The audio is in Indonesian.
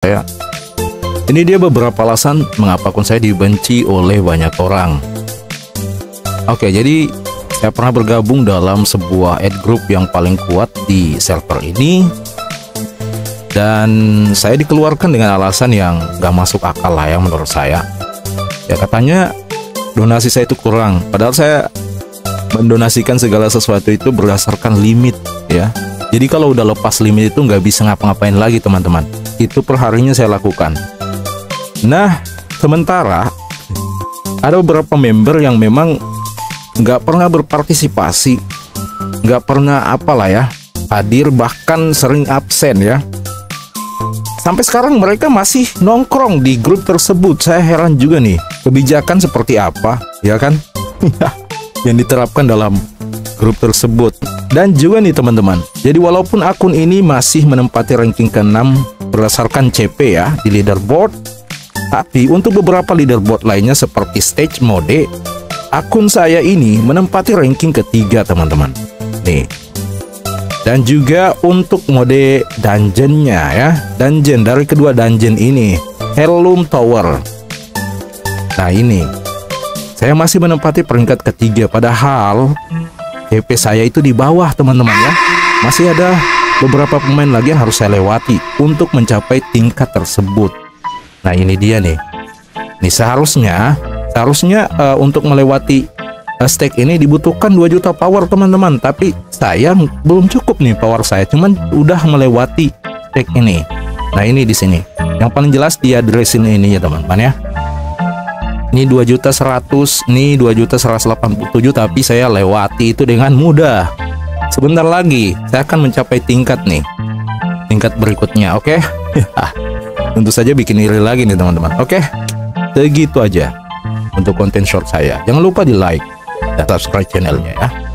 saya. Ini dia beberapa alasan mengapa akun saya dibenci oleh banyak orang. Oke, jadi saya pernah bergabung dalam sebuah ad group yang paling kuat di server ini dan saya dikeluarkan dengan alasan yang gak masuk akal lah ya menurut saya. Ya katanya donasi saya itu kurang, padahal saya mendonasikan segala sesuatu itu berdasarkan limit ya. Jadi kalau udah lepas limit itu nggak bisa ngapa-ngapain lagi teman-teman. Itu perharinya saya lakukan. Nah, sementara ada beberapa member yang memang nggak pernah berpartisipasi, nggak pernah apalah ya, hadir bahkan sering absen ya. Sampai sekarang mereka masih nongkrong di grup tersebut. Saya heran juga nih, kebijakan seperti apa, ya kan? yang diterapkan dalam grup tersebut. Dan juga nih teman-teman, jadi walaupun akun ini masih menempati ranking ke-6 berdasarkan CP ya di leaderboard, tapi untuk beberapa leaderboard lainnya seperti stage mode, akun saya ini menempati ranking ketiga teman-teman. Nih. Dan juga untuk mode dungeonnya ya, dungeon dari kedua dungeon ini, Hellum Tower. Nah ini, saya masih menempati peringkat ketiga padahal TP saya itu di bawah teman-teman ya. Masih ada beberapa pemain lagi yang harus saya lewati untuk mencapai tingkat tersebut. Nah ini dia nih. Nih seharusnya seharusnya uh, untuk melewati uh, stake ini dibutuhkan 2 juta power teman-teman. Tapi saya belum cukup nih power saya. Cuman udah melewati stake ini. Nah ini di sini. Yang paling jelas di address ini ya teman-teman ya. Ini 2 juta 100, ini 2 juta 187 tapi saya lewati itu dengan mudah. Sebentar lagi saya akan mencapai tingkat nih. Tingkat berikutnya, oke? Okay? Tentu saja bikin iri lagi nih teman-teman. Oke, segitu aja untuk konten short saya. Jangan lupa di like dan subscribe channelnya ya.